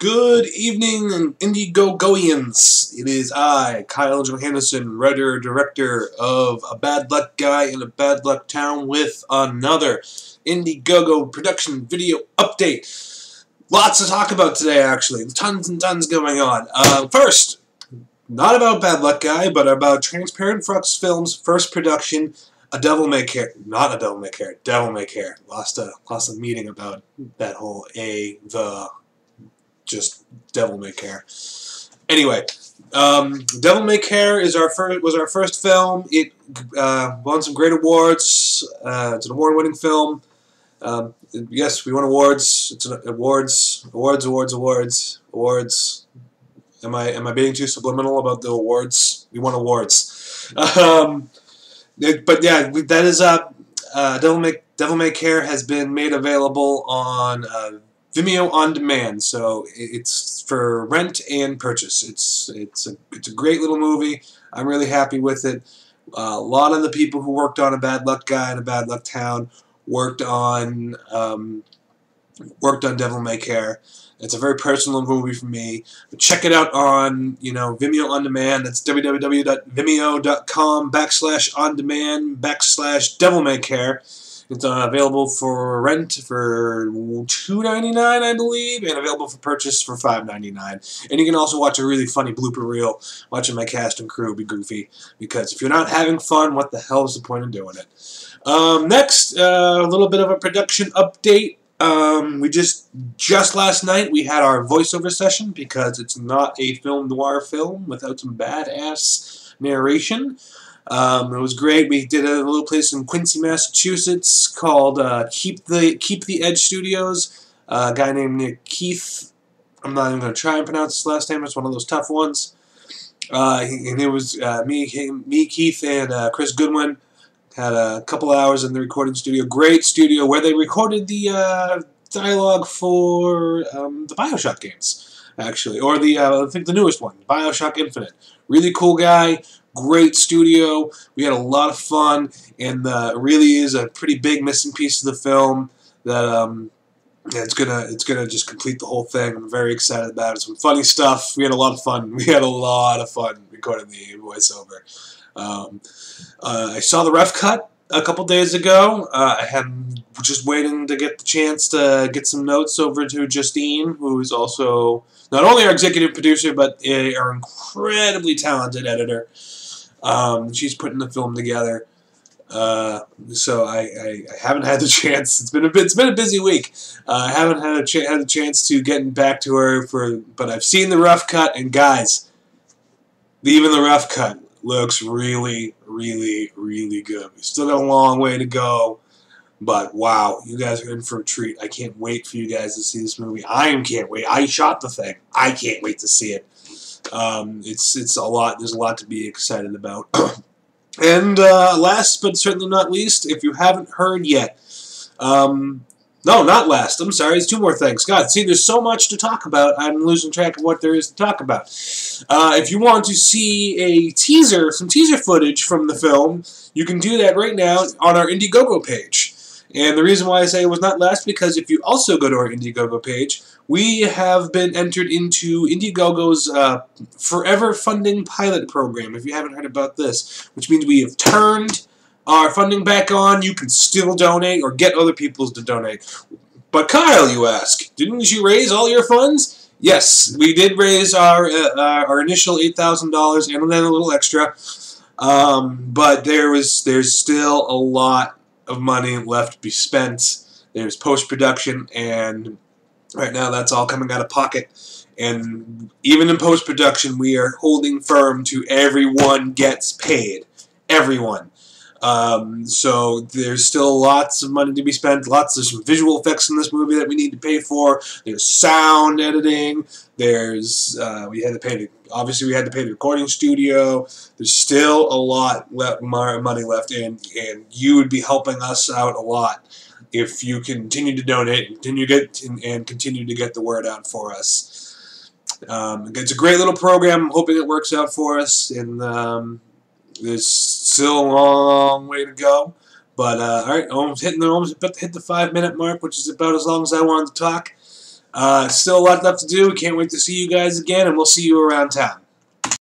Good evening, Indiegogoians. It is I, Kyle Johannessen, writer, director of A Bad Luck Guy in a Bad Luck Town with another Indiegogo production video update. Lots to talk about today, actually. Tons and tons going on. Uh, first, not about Bad Luck Guy, but about Transparent Frog Films' first production, A Devil May Care. Not A Devil May Care. Devil May Care. Lost a lost a meeting about that whole a the just Devil May Care. Anyway, um, Devil May Care is our first was our first film. It uh, won some great awards. Uh, it's an award-winning film. Um, yes, we won awards. It's an awards, awards, awards, awards, awards. Am I am I being too subliminal about the awards? We won awards. Um, it, but yeah, that is uh, uh, Devil May Devil May Care has been made available on uh, Vimeo on demand. So it's for rent and purchase. It's it's a it's a great little movie. I'm really happy with it. Uh, a lot of the people who worked on a Bad Luck Guy and a Bad Luck Town worked on um, worked on Devil May Care. It's a very personal movie for me. But check it out on, you know, Vimeo On Demand. That's www.vimeo.com backslash on demand backslash Devil May Care. It's uh, available for rent for $2.99, I believe, and available for purchase for $5.99. And you can also watch a really funny blooper reel watching my cast and crew be goofy. Because if you're not having fun, what the hell is the point of doing it? Um, next, uh, a little bit of a production update. Um, we just just last night we had our voiceover session because it's not a film noir film without some badass narration. Um, it was great. We did a little place in Quincy, Massachusetts called uh, Keep the Keep the Edge Studios. Uh, a guy named Nick Keith. I'm not even going to try and pronounce his last name. It's one of those tough ones. Uh, and it was uh, me, him, me, Keith, and uh, Chris Goodwin had a couple hours in the recording studio. Great studio where they recorded the uh, dialogue for um, the Bioshock games, actually, or the I think the newest one, Bioshock Infinite. Really cool guy, great studio. We had a lot of fun, and uh, really is a pretty big missing piece of the film that um, yeah, it's gonna it's gonna just complete the whole thing. I'm very excited about it. Some funny stuff. We had a lot of fun. We had a lot of fun recording the voiceover. Um, uh, I saw the rough cut a couple days ago. Uh, I had just waiting to get the chance to get some notes over to Justine, who is also not only our executive producer but our incredibly talented editor. Um, she's putting the film together. Uh, so I, I, I, haven't had the chance. It's been a it's been a busy week. Uh, I haven't had a ch- had a chance to get back to her for, but I've seen the rough cut, and guys, even the rough cut looks really, really, really good. We still got a long way to go, but wow, you guys are in for a treat. I can't wait for you guys to see this movie. I am can't wait. I shot the thing. I can't wait to see it. Um, it's it's a lot. There's a lot to be excited about. and uh, last but certainly not least, if you haven't heard yet, um, no, not last. I'm sorry. It's two more things. God, see, there's so much to talk about. I'm losing track of what there is to talk about. Uh, if you want to see a teaser, some teaser footage from the film, you can do that right now on our Indiegogo page. And the reason why I say it was not last because if you also go to our Indiegogo page, we have been entered into Indiegogo's uh, Forever Funding Pilot Program, if you haven't heard about this, which means we have turned our funding back on. You can still donate or get other people's to donate. But Kyle, you ask, didn't you raise all your funds? Yes, we did raise our uh, our initial eight thousand dollars and then a little extra, um, but there was there's still a lot of money left to be spent. There's post production, and right now that's all coming out of pocket. And even in post production, we are holding firm to everyone gets paid. Everyone. Um, so there's still lots of money to be spent. Lots of some visual effects in this movie that we need to pay for. There's sound editing. There's uh, we had to pay. The, obviously, we had to pay the recording studio. There's still a lot left, money left, and and you would be helping us out a lot if you continue to donate, continue get and continue to get the word out for us. Um, it's a great little program. I'm hoping it works out for us, and um, there's still a long way to go. But uh, all right, almost hitting the almost about to hit the five minute mark, which is about as long as I wanted to talk. Uh, still a lot left to do. Can't wait to see you guys again, and we'll see you around town.